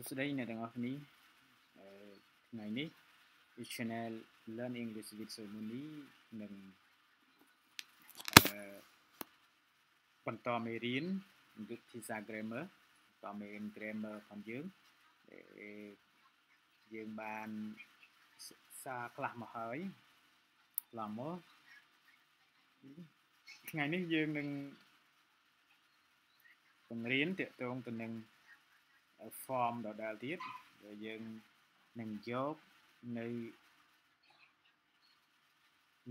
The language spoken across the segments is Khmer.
សួស្តីអ្នកទាំងអស់គ្នាអឺថ្ងៃនេះ Channel Learn English with Solmuni នឹងអឺបន្តមេរៀនវិភាសា grammar បន្តមេរៀន grammar ផងយើងដែលយើងបានសិក្សាខ្លះមកហើយឡើងមកថ្ងៃនេះយើងនឹងបង្រៀនទាក់ទងទៅនឹង form ដដែលទៀតដែលយើងនឹងយកនៅ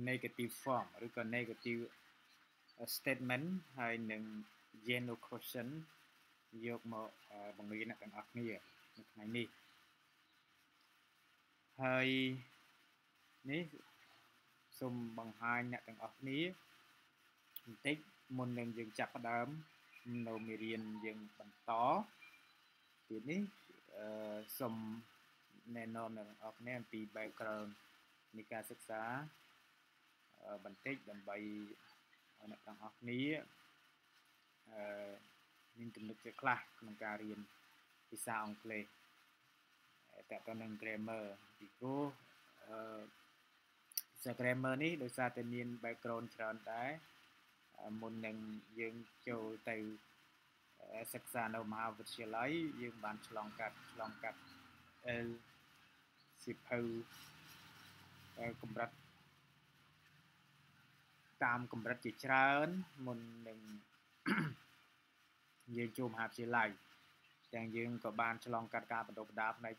negative form ឬក៏ negative statement ហើយនឹង general question យកមកបង្រៀនអ្នកទាំងអស់គ្នានៅថ្ងៃនេះហើយនេះសូមបង្ហាញអ្នកទាំងអស់គ្នាបន្តិចមុននឹងយើងចាប់ផ្ដើមនៅមេរៀនយើងបន្ត ទៀតនេះអឺសូមណែនាំអ្នកទាំងអស់គ្នាអំពី background នៃការសិក្សាបន្តិចដើម្បីអ្នកទាំងអស់គ្នាអឺមានចំណុចជាខ្លះក្នុងការរៀនភាសាអង់គ្លេសតើតើនឹង grammar ពីព្រោះអឺភាសា grammar នេះដោយសារតែមាន background ច្រើនដែរមុននឹងយើងចូលទៅ សិក្សានៅមហាវិទ្យាល័យយើងបានឆ្លងកាត់ឆ្លងកាត់ L សិភៅកម្រិតតាមកម្រិតជាច្រើនមុននឹងយើងចូលមហាវិទ្យាល័យទាំងយើងក៏បានឆ្លងកាត់ការបណ្ដុះបណ្ដាលផ្នែក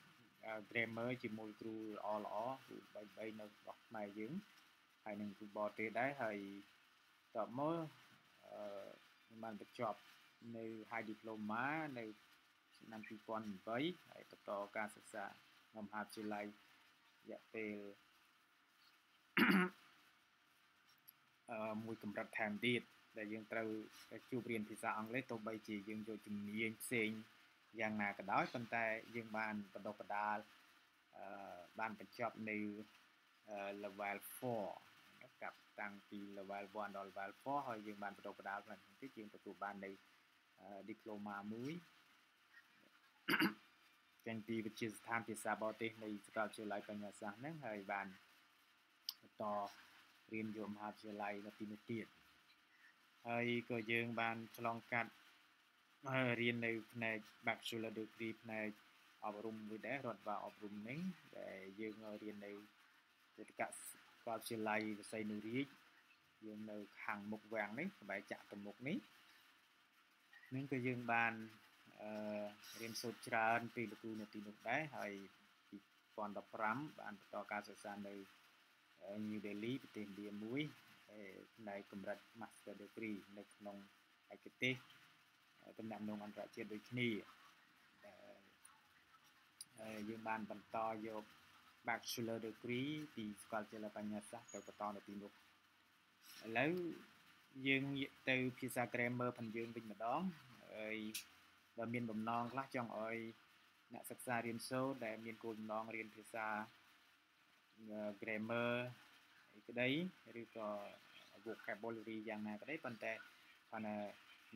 grammar ជាមួយគ្រូល្អល្អគ្រូបីបីនៅរបស់ខ្មែរយើងហើយនឹងគ្រូបរទេសដែរហើយតបមកអឺបានបញ្ចប់ នៅ High Diploma នៅឆ្នាំ2008ហើយបន្តការសិក្សានៅមហាវិទ្យាល័យរយៈពេលអឺមួយកម្រិតថែមទៀតដែលយើងត្រូវជួបរៀនភាសាអង់គ្លេសទោះបីជាយើងយកជំនាញផ្សេងយ៉ាងណាក៏ដោយប៉ុន្តែយើងបានបណ្ដុះបណ្ដាលអឺបានបញ្ចប់នៅ level 4កាប់តាំងពី level 1ដល់ level 4ហើយយើងបានបណ្ដុះបណ្ដាលផ្នែកនេះទៀតយើងទទួលបាននៅ diploma មួយចេញពីវិទ្យាស្ថានភាសាបរទេសនៃសាកលវិទ្យាល័យបញ្ញាសាស្ត្រហ្នឹងហើយបានបន្តរៀនយកមហាវិទ្យាល័យនៅទីនោះទៀតហើយក៏យើងបានឆ្លងកាត់រៀននៅផ្នែក Bachelor Degree ផ្នែកអប់រំមួយដែររដ្ឋបាលអប់រំហ្នឹងដែលយើងរៀននៅវិទ្យាសាស្ត្រវិទ្យាល័យវិស័យនុរាជយើងនៅខាងមុខវាំងនេះក្បែរចាក់ទៅមុខនេះ នឹងក៏យើងបានអឺរៀនសូត្រច្រើនពីលោកគ្រូនៅទីនោះដែរហើយ2015បានបន្តការសិក្សានៅ New Delhi ប្រទេសឥណ្ឌាមួយផ្នែកកម្រិត Master Degree នៅក្នុងឯកទេសតំណាក់នងអន្តរជាតិដូចគ្នាយើងបានបន្តយក Bachelor Degree ពីសាកលវិទ្យាល័យបញ្ញាសាស្ត្រទៅបន្តនៅទីនោះឥឡូវ យើងទៅភាសា grammar ផងយើងវិញម្ដងហើយបើមានបំណងខ្លះចង់ឲ្យអ្នកសិក្សារៀនសូត្រដែលមានគោលបំណងរៀនភាសា grammar អីក្តីឬក៏ vocabulary យ៉ាងណាក្តីប៉ុន្តែគាត់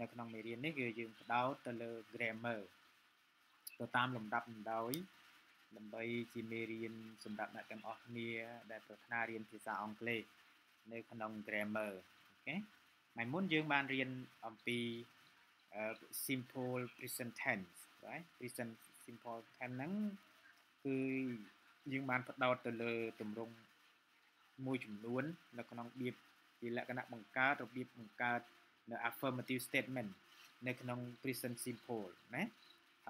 នៅក្នុងមេរៀននេះគឺយើងផ្ដោតទៅលើ grammar ទៅតាមលំដាប់លំដោយដើម្បីជាមេរៀនសម្រាប់អ្នកទាំងអស់គ្នាដែលប្រាថ្នារៀនភាសាអង់គ្លេសនៅក្នុង grammar អូខេ ថ្ងៃមុនយើងបានរៀនអំពី simple present tense right present simple tense ហ្នឹងគឺយើងបានផ្ដោតទៅលើទម្រង់មួយចំនួន នៅក្នុងរបៀបជាលក្ខណៈបង្កើតរបៀបបង្កើតនៅ affirmative statement នៅក្នុង present simple ណា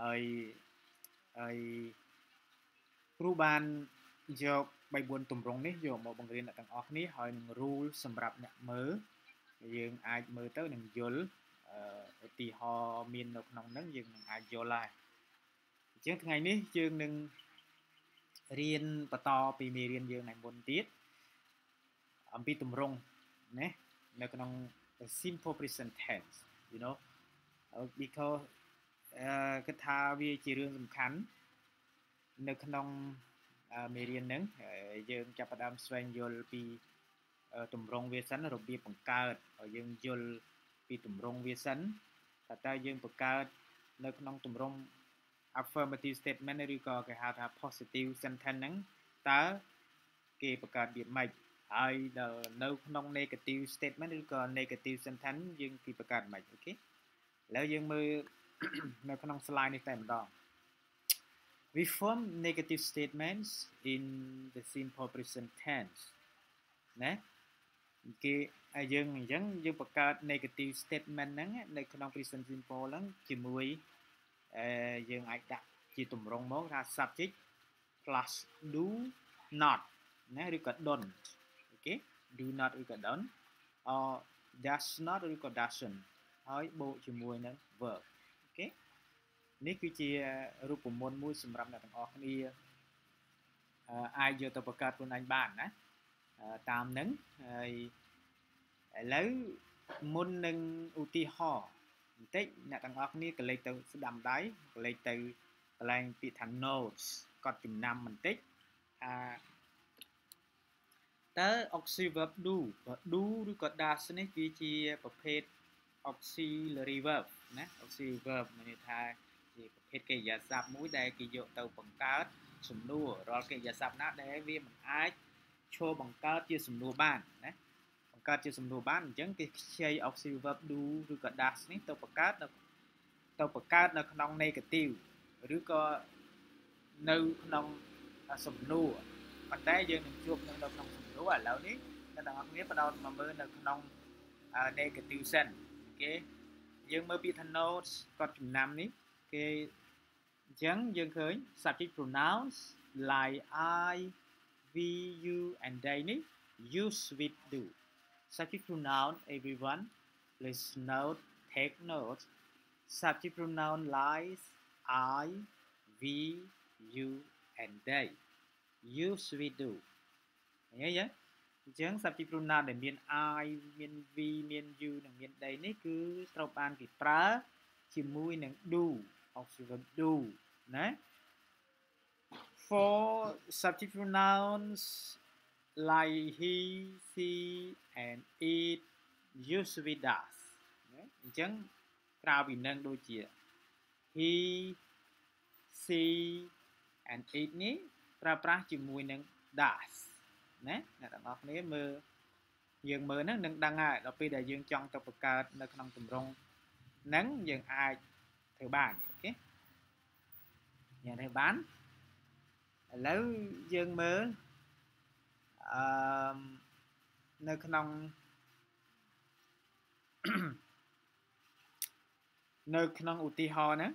ហើយហើយគ្រូបានយក3 4ទម្រង់នេះយកមកបង្រៀនអ្នកទាំងអស់គ្នាហើយនឹង rule សម្រាប់អ្នកមើល យើងអាចមើលទៅនឹងយល់ឧទាហរណ៍មាននៅក្នុងហ្នឹងយើងនឹងអាចយល់ដែរអញ្ចឹងថ្ងៃនេះយើងនឹងរៀនបន្តពីមេរៀនយើងនៅមុនទៀតអំពីទម្រង់ណានៅក្នុង simple present tense you know because គិតថាវាជារឿងសំខាន់នៅក្នុងមេរៀនហ្នឹងយើងចាប់ផ្ដើមស្វែងយល់ពី ទម្រង់វាសិនរបៀបបង្កើតឲ្យយើងយល់ពីទម្រង់វាសិនថាតើយើងបង្កើតនៅក្នុងទម្រង់ affirmative statement ឬក៏គេហៅថា positive sentence ហ្នឹងតើគេបង្កើតវាម៉េចហើយដល់នៅក្នុង negative statement ឬក៏ negative sentence យើងគេបង្កើតម៉េចអូខេឥឡូវយើងមើលនៅក្នុង slide នេះតែម្ដង We form negative statements in the simple present tense ណា គេហើយយើងអញ្ចឹងយើងបង្កើត negative statement ហ្នឹងនៅក្នុង present simple ហ្នឹងជាមួយអឺយើងអាចដាក់ជាទម្រង់មកថា subject plus do not ណាឬក៏ don't អូខេ do not ឬក៏ don't or does not ឬក៏ doesn't ហើយបូកជាមួយនឹង verb អូខេនេះគឺជារូបមន្តមួយសម្រាប់អ្នកទាំងអស់គ្នាអាចយកទៅបង្កើតខ្លួនឯងបានណា តាមនឹងហើយឥឡូវមុននឹងឧទាហរណ៍បន្តិចអ្នកទាំងអស់គ្នាក៏លេខទៅស្ដាំដៃក៏លេខទៅកន្លែងពាក្យថា notes កត់ចំណាំបន្តិចថាតើ auxiliary verb do បើ do ឬក៏ does នេះគឺជាប្រភេទ auxiliary verb ណា auxiliary verb មានន័យថាជាប្រភេទកិរិយាសព្ទមួយដែលគេយកទៅបង្កើតសំណួររាល់កិរិយាសព្ទណាដែលវាមិនអាច ឈរបង្កើតជាសំណួរបានណាបង្កើតជាសំណួរបានអញ្ចឹងគេខ្ចី auxiliary verb do ឬក៏ does នេះទៅបង្កើតទៅទៅបង្កើតនៅក្នុង negative ឬក៏នៅក្នុងសំណួរប៉ុន្តែយើងនឹងជួបនៅក្នុងសំណួរឥឡូវនេះអ្នកទាំងអស់គ្នាបដោតមកមើលនៅក្នុង negative sense គេយើងមើលពាក្យថា notes គាត់ចំណាំនេះគេអញ្ចឹងយើងឃើញ subject pronouns like I we you and they នេះ use with do subject pronoun everyone please note take note subject pronoun like I we you and they use with do ឃើញទេអញ្ចឹង subject pronoun ដែលមាន I មាន we មាន you និងមាន they នេះគឺត្រូវបានគេប្រើជាមួយនឹង do auxiliary do ណា for subject pronouns like he she and it use with does អញ្ចឹងក្រៅពីនឹងដូចជា he she and it នេះប្រើប្រាស់ជាមួយនឹង does ណាអ្នកទាំងអស់គ្នាមើលយើងមើលហ្នឹងនឹងដឹងហើយដល់ពេលដែលយើងចង់ទៅបង្កើតនៅក្នុងទម្រង់ហ្នឹងយើងអាចធ្វើបានអូខេយើងធ្វើបាន ឥឡូវយើងមើលអឺនៅក្នុងនៅក្នុងឧទាហរណ៍ហ្នឹង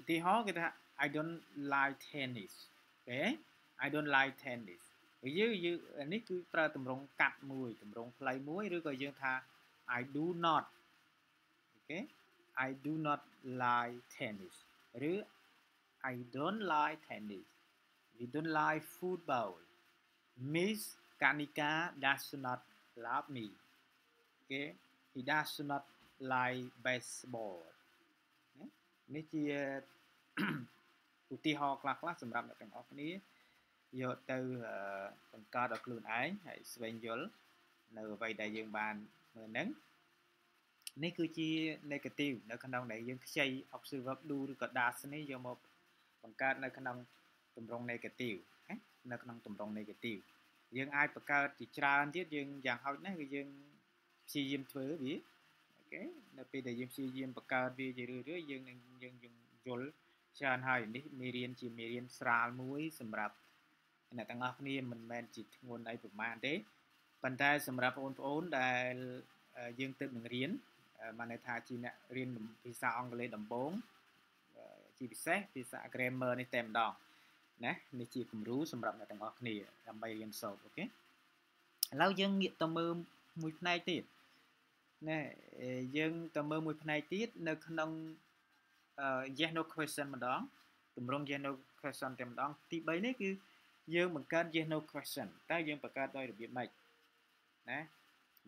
ឧទាហរណ៍គេថា I don't like tennis អូខេ I don't like tennis យើងយើងនេះគឺប្រើតម្រងកាត់មួយតម្រងផ្លៃមួយឬក៏យើងថា I do not អូខេ I do not like tennis ឬ I don't like tennis we don't like football Miss Kanika does not love me okay he does not like baseball នេះជាឧទាហរណ៍ខ្លះៗសម្រាប់អ្នកទាំងអស់គ្នាយកទៅបង្កើតដល់ខ្លួនឯងហើយស្វែងយល់នៅអ្វីដែលយើងបានមើលហ្នឹងនេះគឺជា negative នៅក្នុងដែលយើងខ្ចី observer do ឬក៏ dash នេះយកមកបង្កើតនៅក្នុង ទម្រង់ negative នៅក្នុងទម្រង់ negative យើងអាចបង្កើតជាច្រើនទៀតយើងយ៉ាងហោចណាស់គឺយើងព្យាយាមធ្វើវាអូខេនៅពេលដែលយើងព្យាយាមបង្កើតវាជារឿយៗយើងនឹងយើងយល់ច្រើនហើយនេះមេរៀនជាមេរៀនស្រាលមួយសម្រាប់អ្នកទាំងអស់គ្នាមិនមែនជាធ្ងន់អីប្រមាណទេប៉ុន្តែសម្រាប់បងប្អូនដែលយើងទើបនឹងរៀនបានន័យថាជាអ្នករៀនភាសាអង់គ្លេសដំបូងជាពិសេសភាសា grammar នេះតែម្ដង ណានេះជាគំរូសម្រាប់អ្នកទាំងអស់គ្នាដើម្បីរៀនសូត្រអូខេឥឡូវយើងងាកទៅមើលមួយផ្នែកទៀតណាយើងទៅមើលមួយផ្នែកទៀតនៅក្នុង yes no question ម្ដងទម្រង់ yes no question តែម្ដងទី3នេះគឺយើងបង្កើត yes no question តើយើងបង្កើតដោយរបៀបម៉េចណា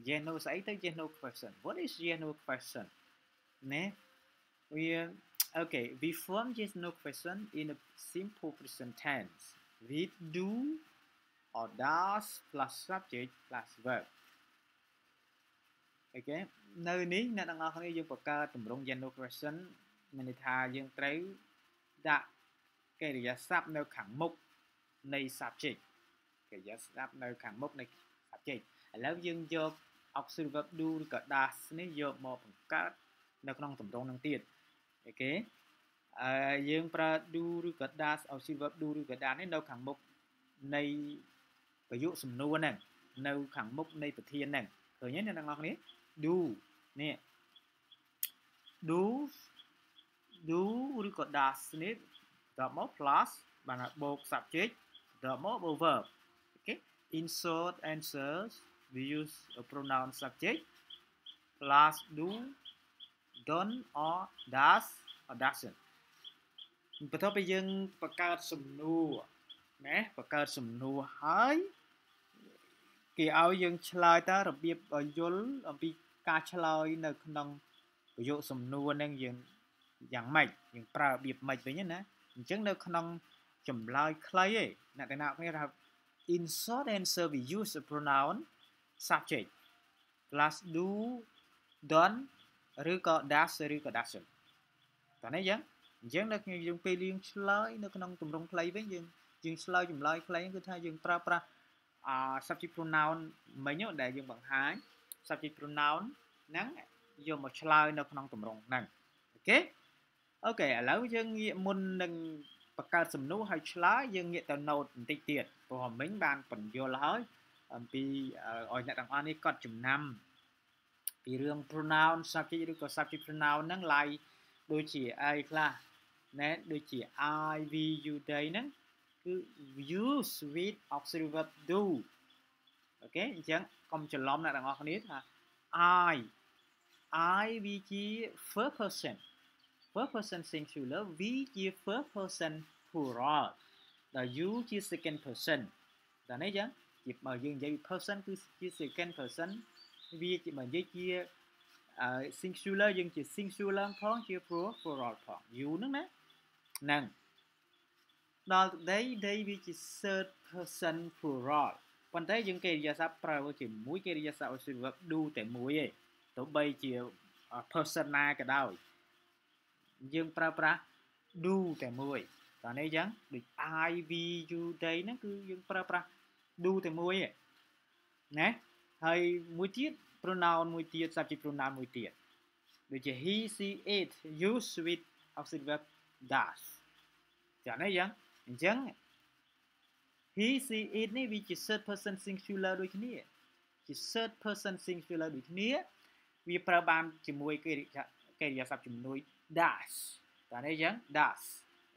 yes no ស្អីទៅ yes no question what is yes no question ណាវា okay we form yes no question in a simple present tense with do or does plus subject plus verb អូខេនៅនេះអ្នកទាំងអស់គ្នាយើងបង្កើតទម្រង់ yes no question មានន័យថាយើងត្រូវដាក់កិរិយាសព្ទនៅខាងមុខនៃ subject កិរិយាសព្ទនៅខាងមុខនៃ subject ឥឡូវយើងយក auxiliary verb do ឬក៏ does នេះយកមកបង្កើតនៅក្នុងទម្រង់នឹងទៀត អូខេអឺយើងប្រើ do ឬក៏ does auxiliary verb do ឬក៏ does នេះនៅខាងមុខនៃប្រយោគសំណួរហ្នឹងនៅខាងមុខនៃប្រធានហ្នឹងឃើញទេអ្នកទាំងអស់គ្នា do នេះ do do ឬក៏ does នេះដល់មក plus បានបូក subject ដល់មកបូក verb អូខេ insert answers we use a pronoun subject plus do done or does or doesn't បន្ទាប់ពីយើងបង្កើតសំណួរណាបង្កើតសំណួរហើយគេឲ្យយើងឆ្លើយតើរបៀបយល់អំពីការឆ្លើយនៅក្នុងប្រយោគសំណួរនឹងយើងយ៉ាងម៉េចយើងប្រើរបៀបម៉េចវិញណាអញ្ចឹងនៅក្នុងចម្លើយខ្លីឯអ្នកទាំងអស់គ្នាថា insert answer we use a pronoun subject plus do done ឬក៏ does ឬក៏ doesn't តើនេះយ៉ាងអញ្ចឹងនៅខ្ញុំយើងពេលយើងឆ្លើយនៅក្នុងទម្រង់ខ្លីវិញយើងយើងឆ្លើយចម្លើយខ្លីគឺថាយើងប្រើប្រាស់អា subject pronoun មិញដែលយើងបង្ហាញ subject pronoun ហ្នឹងយកមកឆ្លើយនៅក្នុងទម្រង់ហ្នឹង OK OK ឥឡូវយើងងាកមុននឹងបង្កើតសំណួរហើយឆ្លើយយើងងាកទៅ note បន្តិចទៀតព្រោះមិញបានបញ្យល់ហើយអំពីឲ្យអ្នកទាំងអស់នេះកត់ចំណាំ ពីរឿង pronoun subject ឬក៏ subject pronoun ហ្នឹងឡាយដូចជាអីខ្លះណែដូចជា I we you they ហ្នឹងគឺ use with auxiliary verb do អូខេអញ្ចឹងកុំច្រឡំអ្នកទាំងអស់គ្នាថា I I វាជា first person first person singular V ជា first person plural ដល់ you ជា second person ដល់នេះចឹងជាបើយើងនិយាយ person គឺជា second person វាជាបើនិយាយជា singular យើងជា singular ផងជា plural ផង you ហ្នឹងណាហ្នឹងដល់ they they វាជា third person plural ប៉ុន្តែយើងកិរិយាសព្ទប្រើជាមួយកិរិយាសព្ទ auxiliary verb do តែមួយឯងទោះបីជា person ណាក៏ដោយយើងប្រើប្រាស់ do តែមួយតើនេះអញ្ចឹងដូច I V you they ហ្នឹងគឺយើងប្រើប្រាស់ do តែមួយឯងណា ហើយមួយទៀត pronoun មួយទៀត subject pronoun មួយទៀតដូចជា he she it use with auxiliary verb does ចា៎នេះអញ្ចឹងអញ្ចឹង he she it នេះវាជា third person singular ដូចគ្នាជា third person singular ដូចគ្នាវាប្រើបានជាមួយកិរិយាកិរិយាសព្ទជំនួយ does តើនេះអញ្ចឹង does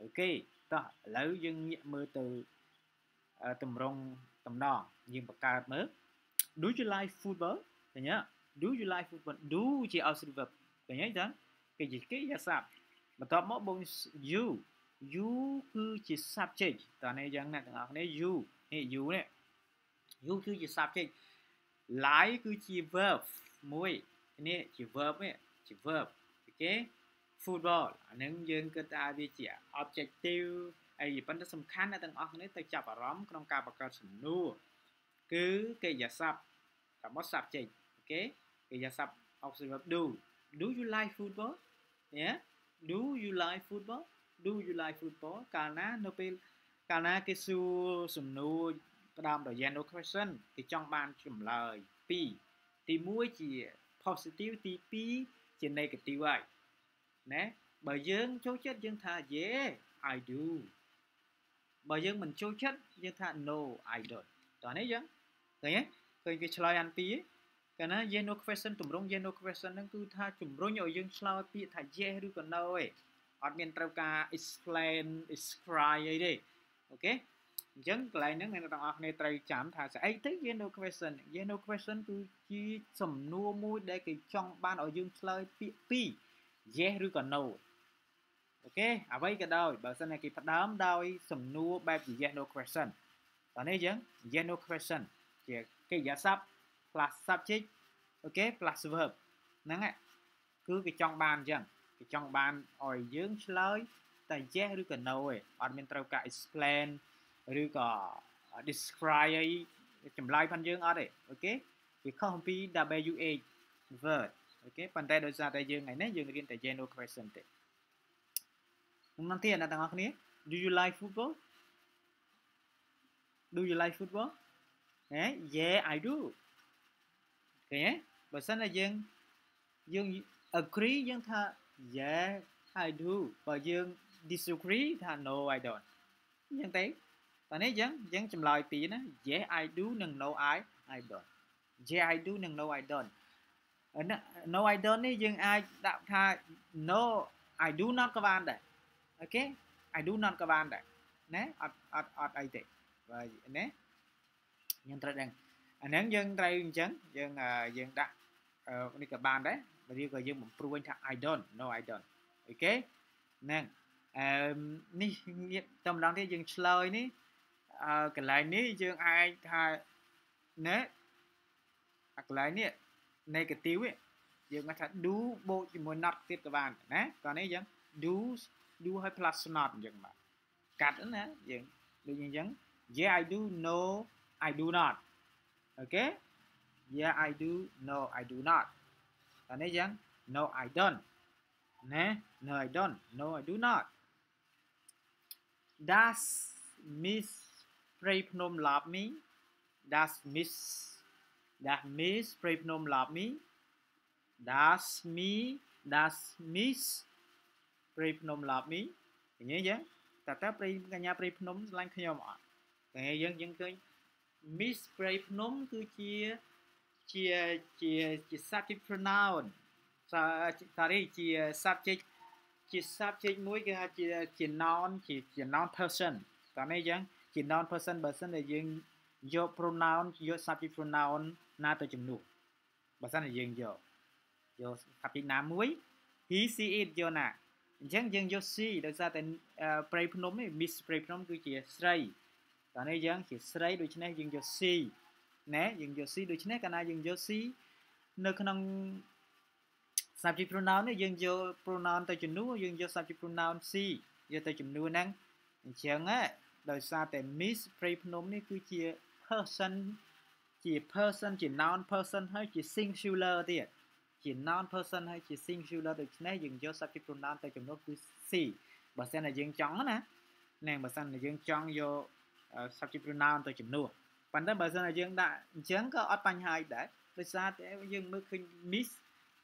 អូខេតោះឥឡូវយើងងាកមើលទៅតម្រងតំណងយើងបង្កើតមើល do you like football ឃើញទេ do you like football do ជា auxiliary verb ឃើញទេចឹងគេជាកិរិយាសព្ទបន្ទាប់មកបង you you គឺជា subject តើនេះយ៉ាងអ្នកទាំងអស់គ្នា you នេះ you នេះ you គឺជា subject like គឺជា verb មួយនេះជា verb នេះជា verb អូខេ football អានឹងយើងគិតថាវាជា objective អីប៉ុន្តែសំខាន់អ្នកទាំងអស់គ្នាទៅចាប់អារម្មណ៍ក្នុងការបង្កើតសំណួរគឺកិរិយាសព្ទ របស់ subject អូខេកិរិយាសព្ទ auxiliary verb do do you like football yeah do you like football do you like football កាលណានៅពេលកាលណាគេសួរសំណួរផ្ដើមដោយ yes no question គេចង់បានចម្លើយ2ទី1ជា positive ទី2ជា negative ហើយណាបើយើងចូលចិត្តយើងថា yeah I do បើយើងមិនចូលចិត្តយើងថា no I don't តោះនេះយើងឃើញទេ ឃើញគេឆ្លើយអានពីកាលណា yes no question ទម្រង់ yes no question ហ្នឹងគឺថាជំរុញឲ្យយើងឆ្លើយពាក្យថា yes ឬក៏ no ឯងអត់មានត្រូវការ explain describe អីទេអូខេអញ្ចឹងកន្លែងហ្នឹងអ្នកទាំងអស់គ្នាត្រូវចាំថាស្អីទៅ yes no question yes no question គឺជាសំណួរមួយដែលគេចង់បានឲ្យយើងឆ្លើយពាក្យពីរ yes ឬក៏ no OK អ្វីក៏ដោយបើសិនតែគេផ្ដើមដោយសំណួរបែបជា yes no question តោះនេះយើង yes no question ជាកិរិយាសព្ទ plus subject OK plus verb ហ្នឹងគឺគេចង់បានអញ្ចឹងគេចង់បានឲ្យយើងឆ្លើយតែ yes ឬក៏ no ឯងអត់មានត្រូវការ explain ឬក៏ describe អីចម្លើយផងយើងអត់ទេ OK វាខុសអំពី WH word អូខេប៉ុន្តែដោយសារតែយើងថ្ងៃនេះយើងរៀនតែ yes no question ទេនឹងទៀតអ្នកទាំងអស់គ្នា do you like football do you like football ហ៎ yeah i do ឃើញទេបើសិនតែយើងយើង agree យើងថា yeah i do បើយើង disagree ថា no i don't អញ្ចឹងទេតើនេះអញ្ចឹងយើងចម្លើយពីរណា yes i do និង no i i don't yeah i do និង no i don't no i don't នេះយើងអាចដាក់ថា no i do not ក៏បានដែរអូខេ I do not ក៏បានដែរណាអត់អត់អត់អីទេបាទណា យើងត្រូវដឹងអាហ្នឹងយើងត្រូវអញ្ចឹងយើងយើងដាក់នេះក៏បានដែរឬក៏យើងបំព្រួញថា I don't no I don't អូខេហ្នឹងអឺនេះងាកតែម្ដងទៀតយើងឆ្លើយនេះអឺកន្លែងនេះយើងអាចថាណាអាកន្លែងនេះ negative យើងគាត់ថា do បូកជាមួយ not ទៀតក៏បានណាតោះនេះយើង do do ឲ្យ plus not អញ្ចឹងបាទកាត់ណាយើងដូចអញ្ចឹង yeah I do no I do not អូខេ yeah I do no I do not តើនេះអញ្ចឹង no I don't ណា no I don't no I do not does miss Pray Phnom love me does miss does miss Pray Phnom love me does me does miss ព្រៃភ្នំ love me ឃើញទេយើងតើតើព្រៃកញ្ញាព្រៃភ្នំឆ្លាញ់ខ្ញុំអត់តែយើងយើងឃើញ miss ព្រៃភ្នំគឺជាជាជាជា subject pronoun សារីជា subject ជា subject មួយគេហៅជាជា noun ជាជា noun person តើនេះយើងជា noun person បើសិនតែយើងយក pronoun យក subject pronoun ណាទៅជំនួសបើសិនតែយើងយកយក subject ណាមួយ he she it យកណាអញ្ចឹងយើងយក C ដោយសារតែព្រៃភ្នំនេះ Miss ព្រៃភ្នំគឺជាស្រី តែនេះយើងជាស្រីដូច្នេះយើងយក C ណែយើងយក C ដូច្នេះកាលណាយើងយក C នៅក្នុង subject pronoun នេះយើងយក pronoun ទៅជំនួសយើងយក subject pronoun C យកទៅជំនួសហ្នឹងអញ្ចឹងដោយសារតែ Miss ព្រៃភ្នំនេះគឺជា person ជា person ជា noun person ហើយជា singular ទៀតជា noun person ហើយជា singular ដូច្នេះយើងយក subject pronoun ទៅជំនួសគឺ C បើសិនតែយើងចង់ណាណែបើសិនតែយើងចង់យក subject pronoun ទៅជំនួសប៉ុន្តែបើសិនតែយើងដាក់អញ្ចឹងក៏អត់បញ្ហាអីដែរដោយសារតែយើងមើលឃើញ miss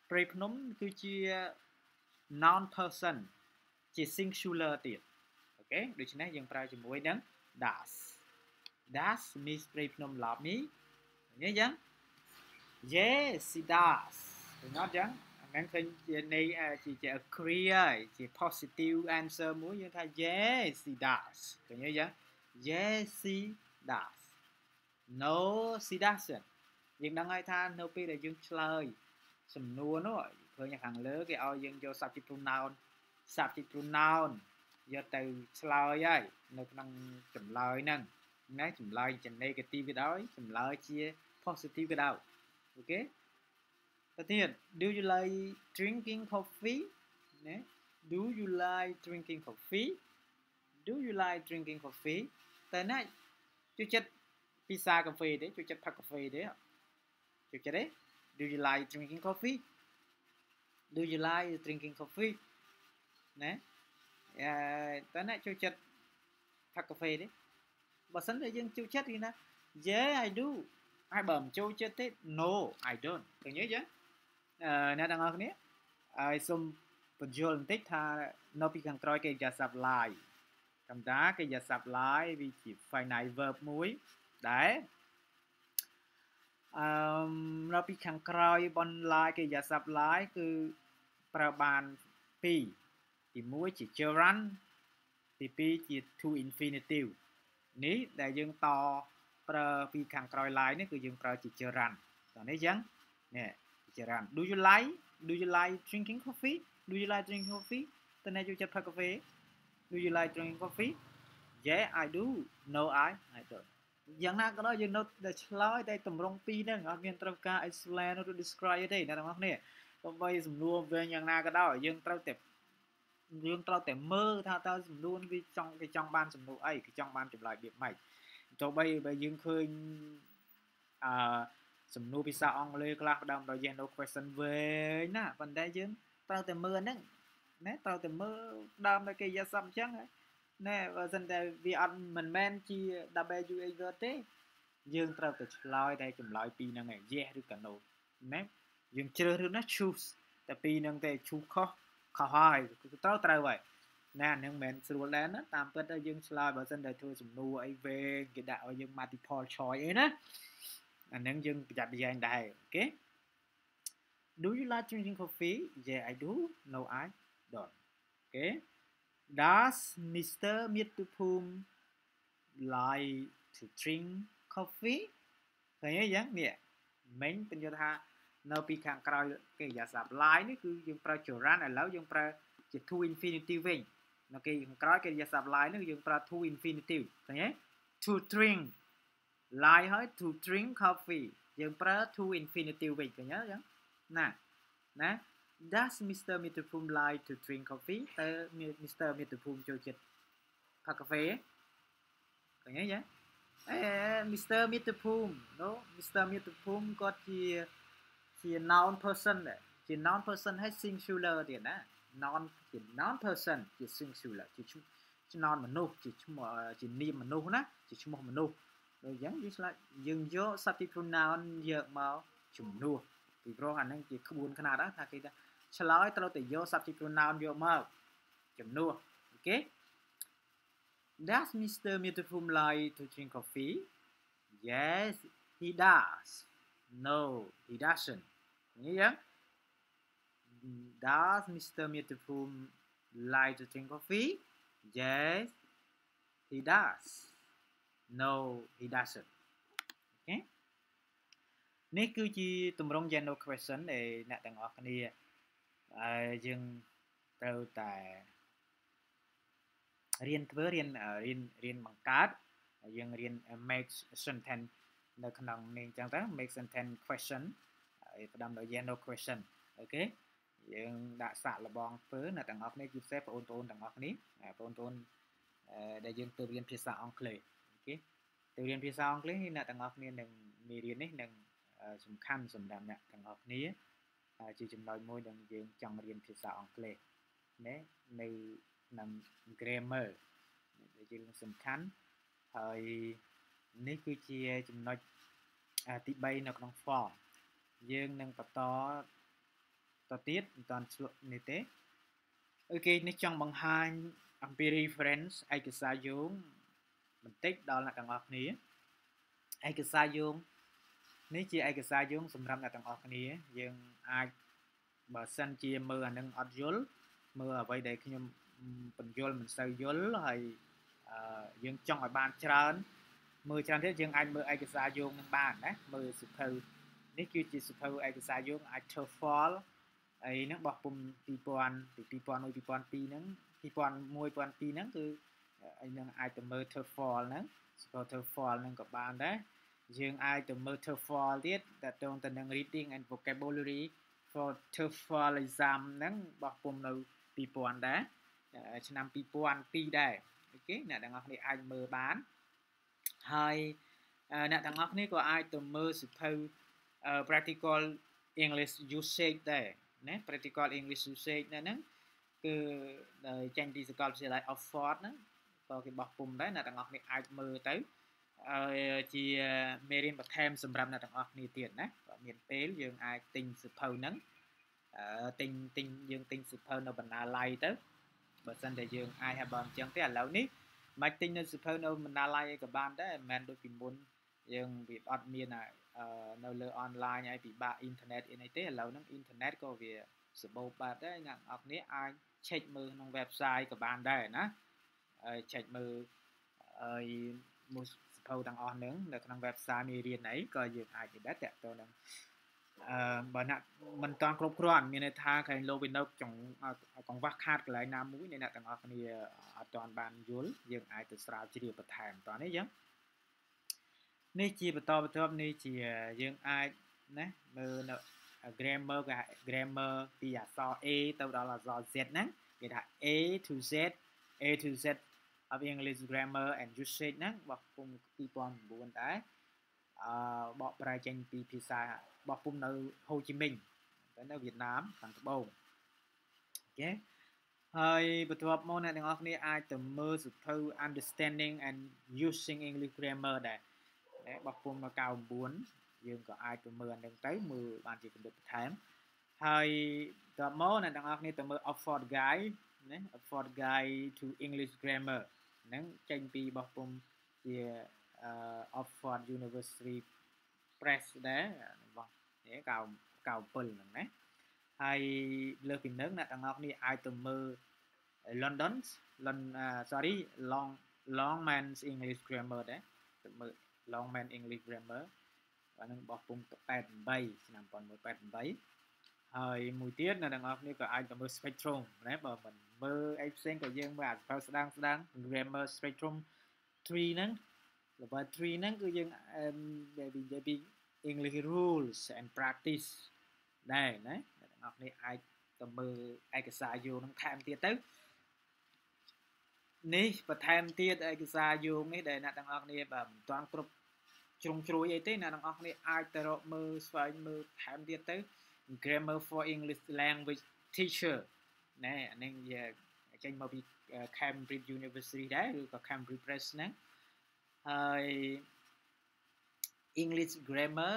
ព្រៃភ្នំគឺជា noun person ជា singular ទៀតអូខេដូច្នេះយើងប្រើជាមួយនឹង does does miss ព្រៃភ្នំ love me និយាយយ៉ាង yes she does ឃើញអត់ចឹងអាហ្នឹងឃើញជានៃជាជា agree ហើយជា positive answer មួយយើងថា yes she does ឃើញអញ្ចឹង yes she does no she doesn't យើងដឹងហើយថានៅពេលដែលយើងឆ្លើយសំណួរនោះឃើញខាងលើគេឲ្យយើងយក subject pronoun subject pronoun យកទៅឆ្លើយហើយនៅក្នុងចម្លើយហ្នឹងណាចម្លើយជា negative ក៏ដោយចម្លើយជា positive ក៏ដោយអូខេទៅទៀត do you like drinking coffee ណា do you like drinking coffee do you like drinking coffee តើណាជួយចិត្តពិសាកាហ្វេទេជួយចិត្តផឹកកាហ្វេទេជួយចិត្តទេ do you like drinking coffee do you like drinking coffee ណាអឺតើណាជួយចិត្តផឹកកាហ្វេទេបើសិនតែយើងជួយចិត្តគឺណា yeah i do ហើយបើមិនចូលចិត្តទេ no i don't ឃើញទេចឹងអ្នកទាំងអស់គ្នាហើយសូមបញ្យល់បន្តិចថានៅពីខាងក្រោយគេយ៉ាសាប់ lie កំដាគេយ៉ាសាប់ lie វាជា finite verb មួយដែលអឺនៅពីខាងក្រោយបន lie គេយ៉ាសាប់ lie គឺប្រើបាន2ទី1ជា gerund ទី2ជា to infinitive នេះដែលយើងតប្រើពីខាងក្រោយ lie នេះគឺយើងប្រើជា gerund តោះនេះអញ្ចឹងនេះច្រើន Do you like Do you like drinking coffee Do you like drinking coffee តើអ្នកចូលចិត្តផឹកកាហ្វេ Do you like drinking coffee Yeah I do No I I don't យ៉ាងណាក៏ដោយយើងនៅតែឆ្លើយតែតម្រង់ពីរហ្នឹងអត់មានត្រូវការ explain ឬ describe ទេអ្នកទាំងអស់គ្នាទោះបីសំណួរវិញយ៉ាងណាក៏ដោយយើងត្រូវតែយើងត្រូវតែមើលថាតើសំណួរវាចង់គេចង់បានសំណួរអីគេចង់បានចម្លើយរបៀបម៉េចទោះបីបើយើងឃើញអឺសំណួរភាសាអង់គ្លេសខ្លះផ្ដើមដោយ yes no question វែងណាប៉ុន្តែយើងត្រូវតែមើលហ្នឹង ណាត្រូវតែមើលដើមតែកិរិយាសព្ទអញ្ចឹងណែបើសិនតែវាអត់មិនមែនជា WH word ទេ យើងត្រូវតែឆ្លើយតែចម្លើយពីរហ្នឹងឯង yes ឬក៏ no ណាយើងជ្រើសរើសណា choose តែពីរហ្នឹងទេ choose ខុសខុសហើយត្រូវត្រូវហើយណាហ្នឹងមិនមែនស្រួលដែរណាតាមពិតទៅយើងឆ្លើយបើសិនតែធ្វើសំណួរអីវែងគេដាក់ឲ្យយើង multiple choice អីណាអាហ្នឹងយើងប្រយ័ត្នប្រយែងដែរអូខេ Do you like drinking coffee? Yeah, I do. No, I don't. Okay. Does Mr. Mitupum like to drink coffee? ឃើញទេយ៉ាងនេះមិញបញ្យល់ថានៅពីខាងក្រោយកិរិយាសព្ទ lie នេះគឺយើងប្រើចរន្តឥឡូវយើងប្រើជា to infinitive វិញនៅគេខាងក្រោយកិរិយាសព្ទ lie នេះយើងប្រើ to infinitive ឃើញទេ to drink lie ហើយ to drink coffee យើងប្រើ to infinitive វិញឃើញទេយ៉ាងណាណា Does Mr. Mitterpum like to drink coffee តើ Mr. Mitterpum ចូលចិត្តផឹកកាហ្វេឃើញទេយ៉ាអេ Mr. Mitterpum no Mr. Mitterpum គាត់ជាជា noun person ដែរជា noun person ហើយ singular ទៀតណា noun ជា noun person ជា singular ជាឈ្មោះជា noun មនុស្សជាឈ្មោះជានាមមនុស្សណាជាឈ្មោះមនុស្សដូចយ៉ាងយើងឆ្លាតយើងយក subject pronoun យកមកជំនួសពីព្រោះអានឹងជាក្បួនខ្នាតថាគេថា ឆ្លើយត្រូវតែយក subject pronoun យកមកជំនួសអូខេ Does Mr. Mitterpum like to drink coffee? Yes, he does. No, he doesn't. Yeah. Does Mr. Mitterpum like to drink coffee? Yes, he does. No, he doesn't. Okay. នេះគឺជាទម្រង់ general question ដែលអ្នកទាំងអស់គ្នា ហើយយើងត្រូវតែរៀនធ្វើរៀនរៀនរៀនបង្កើតយើងរៀន make sentence នៅក្នុងនេះអញ្ចឹងទៅ make sentence question ហើយផ្ដំដោយ general question អូខេយើងដាក់សាក់លបងធ្វើអ្នកទាំងអស់គ្នាជាពិសេសបងប្អូនទាំងអស់គ្នាបងប្អូនដែលយើងទៅរៀនភាសាអង់គ្លេសអូខេទៅរៀនភាសាអង់គ្លេសអ្នកទាំងអស់គ្នានឹងមេរៀននេះនឹងសំខាន់សម្រាប់អ្នកទាំងអស់គ្នា ជាចំណុចមួយដែលយើងចង់រៀនភាសាអង់គ្លេសណានៅក្នុង grammar ដែលជារឿងសំខាន់ហើយនេះគឺជាចំណុចទី3នៅក្នុង form យើងនឹងបន្តតទៀតមិនតាន់ឆ្លុះនេះទេអូខេនេះចង់បង្ហាញអំពី reference ឯកសារយោងបន្តិចដល់អ្នកទាំងអស់គ្នាឯកសារយោង នេះជាឯកសារយោងសម្រាប់អ្នកទាំងអស់គ្នា យើងអាចបើសិនជាមើលអានឹងអត់យល់មើលអ្វីដែលខ្ញុំបញ្យល់មិនសូវយល់ហើយយើងចង់ឲ្យបានច្រើនមើលច្រើនទៀតយើងអាចមើលឯកសារយោងនឹងបានណាមើលសិភៅនេះគឺជាសិភៅឯកសារយោងអាច TOEFL អីហ្នឹងបោះពុំ2000ពី2001 2002ហ្នឹង2001 2002ហ្នឹងគឺអីហ្នឹងអាចទៅមើល TOEFL ហ្នឹងសិភៅ TOEFL ហ្នឹងក៏បានដែរ យើងអាចទៅមើល TOEFL ទៀតតទៅទៅនឹង reading and vocabulary for TOEFL exam ហ្នឹងបោះពុំនៅ2000ដែរឆ្នាំ2002ដែរអូខេអ្នកទាំងអស់គ្នាអាចមើលបានហើយអ្នកទាំងអស់គ្នាក៏អាចទៅមើលសិភៅ practical English usage ដែរណា practical English usage ហ្នឹងគឺចេញពីសាកលវិទ្យាល័យ Oxford ហ្នឹងក៏គេបោះពុំដែរអ្នកទាំងអស់គ្នាអាចមើលទៅ ជាមេរៀនបន្ថែមសម្រាប់អ្នកទាំងអស់គ្នាទៀតណាបើមានពេលយើងអាចទិញសិភៅហ្នឹងទិញទិញយើងទិញសិភៅនៅបណ្ណាល័យទៅបើសិនតែយើងអាចហើយបើអញ្ចឹងទេឥឡូវនេះមិនទិញនៅសិភៅនៅបណ្ណាល័យក៏បានដែរមិនមែនដូចពីមុនយើងវាអត់មាននៅលើអនឡាញហើយពិបាកអ៊ីនធឺណិតអីនេះទេឥឡូវហ្នឹងអ៊ីនធឺណិតក៏វាសម្បូរបែបដែរអ្នកនរគ្នាអាច check មើលក្នុង website ក៏បានដែរណាហើយ check មើលហើយមួយស ភៅទាំងអស់ហ្នឹងនៅក្នុង website មេរៀនអីក៏យើងអាចនិយាយតាក់ទងនឹងអឺបើអ្នកមិនតាន់គ្រប់គ្រាន់មានន័យថាក្រែងលោកវានៅចង្កង្វះខាតកន្លែងណាមួយអ្នកទាំងអស់គ្នាអត់តាន់បានយល់យើងអាចទៅស្រាវជ្រាវបន្ថែមតោះនេះអញ្ចឹងនេះជាបន្តបន្ទាប់នេះជាយើងអាចណាមើលនៅ grammar គេ grammar ពីអក្សរ A ទៅដល់អក្សរ Z ហ្នឹងគេថា A to Z A to Z of English grammar and usage ហ្នឹងបោះពុំ2009ដែរអឺបកប្រែចេញពីភាសាបោះពុំនៅហូជីមិញទៅនៅវៀតណាមខាងត្បូងអូខេហើយបន្ទាប់មកអ្នកទាំងអស់គ្នាអាចទៅមើលសភៅ understanding and using english grammar ដែររបស់ពុំនៅ99យើងក៏អាចទៅមើលអានឹងទៅមើលបានជាកម្រិតបន្ថែមហើយតបមកអ្នកទាំងអស់គ្នាទៅមើល Oxford Guide ណា Oxford Guide to English Grammar ហ្នឹងចេញពីរបស់ពុំជា Oxford University Press ដែររបស់នេះ97ហ្នឹងណាហើយលើពីនឹងអ្នកទាំងអស់គ្នាអាចទៅមើល London sorry long Longman's English Grammar ដែរទៅមើល Longman English Grammar អានឹងរបស់ពុំ88ឆ្នាំ1988 ហើយមួយទៀតអ្នកទាំងអស់គ្នាក៏អាចទៅមើល Spectrum ណាបើមិនមើលអីផ្សេងក៏យើងមើលអាសភៅស្ដាងស្ដាង Grammar Spectrum 3ហ្នឹង level 3ហ្នឹងគឺយើងនិយាយពី English rules and practice ដែរណាអ្នកទាំងអស់គ្នាអាចទៅមើលឯកសារយោងនឹងថែមទៀតទៅនេះបន្ថែមទៀតឯកសារយោងនេះដែលអ្នកទាំងអស់គ្នាបើមិនទាន់គ្រប់ជ្រុងជ្រោយអីទេអ្នកទាំងអស់គ្នាអាចទៅរកមើលស្វែងមើលថែមទៀតទៅ Grammar for English Language Teacher ណែអានេះចេញមកពី Cambridge University ដែរឬក៏ Cambridge Press ហ្នឹងហើយ English Grammar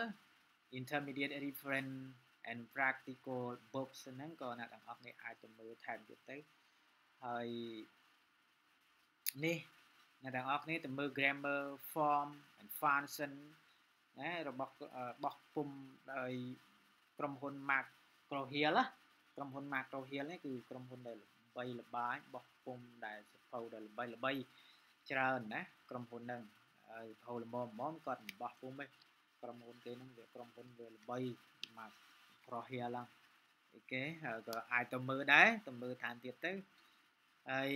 Intermediate Reference and Practical Books ហ្នឹងក៏អ្នកទាំងអស់គ្នាអាចទៅមើលថែមទៀតទៅហើយនេះអ្នកទាំងអស់គ្នាទៅមើល grammar form and function ណារបស់របស់ពុំដោយ ក្រុមហ៊ុន Macro Hill ណាក្រុមហ៊ុន Macro Hill នេះគឺក្រុមហ៊ុនដែលល្បីល្បាញរបស់ពុំដែលសភៅដែលល្បីល្បីច្រើនណាក្រុមហ៊ុនហ្នឹងហើយភៅល្មមល្មមគាត់របស់ពុំឯងក្រុមហ៊ុនគេហ្នឹងវាក្រុមហ៊ុនវាល្បី Macro Hill ហ្នឹងអូខេហើយក៏អាចទៅមើលដែរទៅមើលឋានទៀតទៅហើយ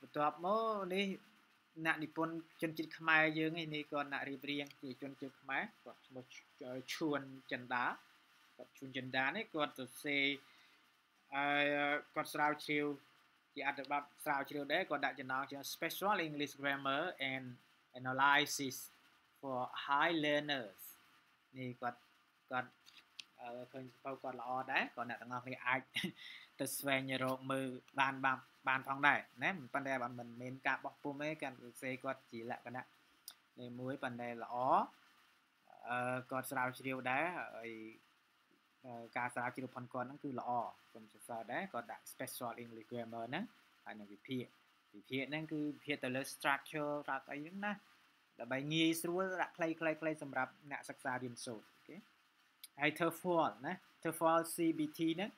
បន្ទាប់មកនេះអ្នកនិពន្ធជនជាតិខ្មែរយើងនេះគាត់អ្នករៀបរៀងជាជនជាតិខ្មែរគាត់ឈ្មោះឈួនចិន្តា គាត់ឈួនចិន្តានេះគាត់ទៅសេអឺគាត់ស្រាវជ្រាវជាអត្ថបទស្រាវជ្រាវដែរគាត់ដាក់ចំណងជា Special English Grammar and Analysis for High Learners នេះគាត់គាត់ឃើញសភៅគាត់ល្អដែរគាត់អ្នកទាំងអស់គ្នាអាចទៅស្វែងរកមើលបានបានបានផងដែរណាប៉ុន្តែបើមិនមែនការបោះពុំទេកាន់សរសេរគាត់ជាលក្ខណៈនេះមួយប៉ុន្តែល្អអឺគាត់ស្រាវជ្រាវដែរហើយ ការស្រាវជ្រាវផងគាត់ហ្នឹងគឺល្អខ្ញុំសរសើរដែរគាត់ដាក់ special english grammar ហ្នឹងហើយនឹងវិភាគវិភាគហ្នឹងគឺវិភាគទៅលើ structure ដាក់អីហ្នឹងណាដើម្បីងាយស្រួលដាក់ខ្លីៗៗសម្រាប់អ្នកសិក្សារៀនសូត្រអូខេហើយ TOEFL ណា TOEFL CBT ហ្នឹង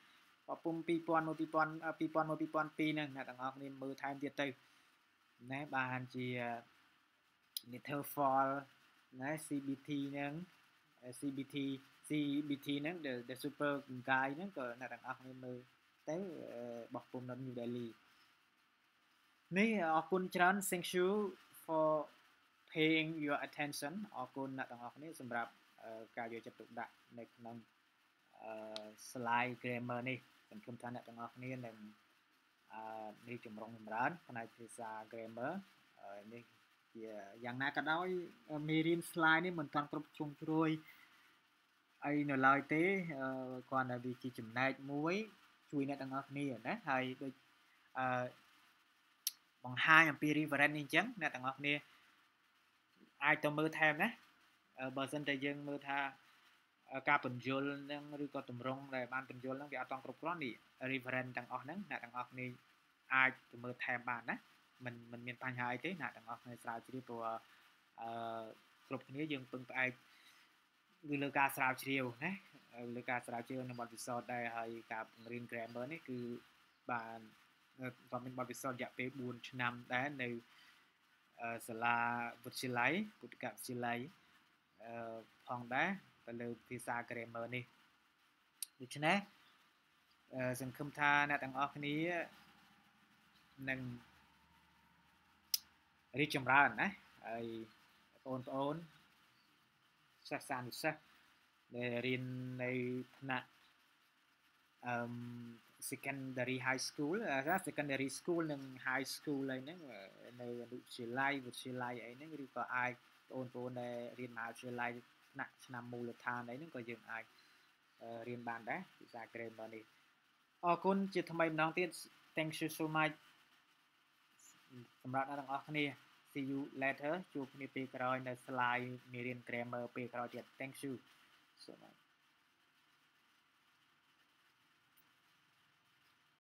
បពុំ2000មក2000 2000មក2002ហ្នឹងអ្នកទាំងអស់គ្នាមើលថែមទៀតទៅណែបានជា Netherfall ណែ CBT ហ្នឹង CBT CBT ហ្នឹង the, the super guy ហ្នឹងក៏អ្នកទាំងអស់គ្នាមើលទៅបោះពុំនៅ New Delhi នេះអរគុណច្រើន thank you for paying your attention អរគុណអ្នកទាំងអស់គ្នាសម្រាប់ការយកចិត្តទុកដាក់នៅក្នុង slide grammar នេះសង្ឃឹមថាអ្នកទាំងអស់គ្នានឹងអឺនេះចម្រុងចម្រើនផ្នែកភាសា grammar នេះជាយ៉ាងណាក៏ដោយមេរៀន slide នេះមិនទាន់គ្រប់ជ្រុងជ្រោយ អីនៅឡើយទេគ្រាន់តែវាជាចំណែកមួយជួយអ្នកទាំងអស់គ្នាណាហើយដូចអឺបង្ហាញអំពី reference នេះអញ្ចឹងអ្នកទាំងអស់គ្នាអាចទៅមើលថែមណាបើសិនតែយើងមើលថាការបញ្យលនឹងឬក៏តម្រងដែលបានបញ្យលនឹងវាអត់តគ្រប់គ្រាន់នេះ reference ទាំងអស់ហ្នឹងអ្នកទាំងអស់គ្នាអាចទៅមើលថែមបានណាមិនមិនមានបញ្ហាអីទេអ្នកទាំងអស់គ្នាស្រាវជ្រាវព្រោះអឺគ្រប់គ្នាយើងពឹងផ្អែក គឺលើការស្រាវជ្រាវណាលើការស្រាវជ្រាវនៅបទពិសោធន៍ដែរហើយការបង្រៀន grammar នេះគឺបានក៏មានបទពិសោធន៍រយៈពេល4ឆ្នាំដែរនៅសាលាវិទ្យាល័យពុទ្ធិកវិទ្យាល័យអឺផងដែរទៅលើភាសា grammar នេះដូច្នេះសង្ឃឹមថាអ្នកទាំងអស់គ្នានឹងរីកចម្រើនណាហើយបងប្អូន សិស្សានុសិស្សដែលរៀននៅថ្នាក់អឺ secondary high school secondary school និង high school អីហ្នឹងនៅអនុវិទ្យាល័យវិទ្យាល័យអីហ្នឹងឬក៏អាចបងប្អូនដែលរៀនមហាវិទ្យាល័យថ្នាក់ឆ្នាំមូលដ្ឋានអីហ្នឹងក៏យើងអាចរៀនបានដែរភាសា grammar នេះអរគុណជាថ្មីម្ដងទៀត thank you so much សម្រាប់អ្នកទាំងអស់គ្នា see you later ជួបគ្នាពេលក្រោយនៅ slide មេរៀន grammar ពេលក្រោយទៀត thank you so much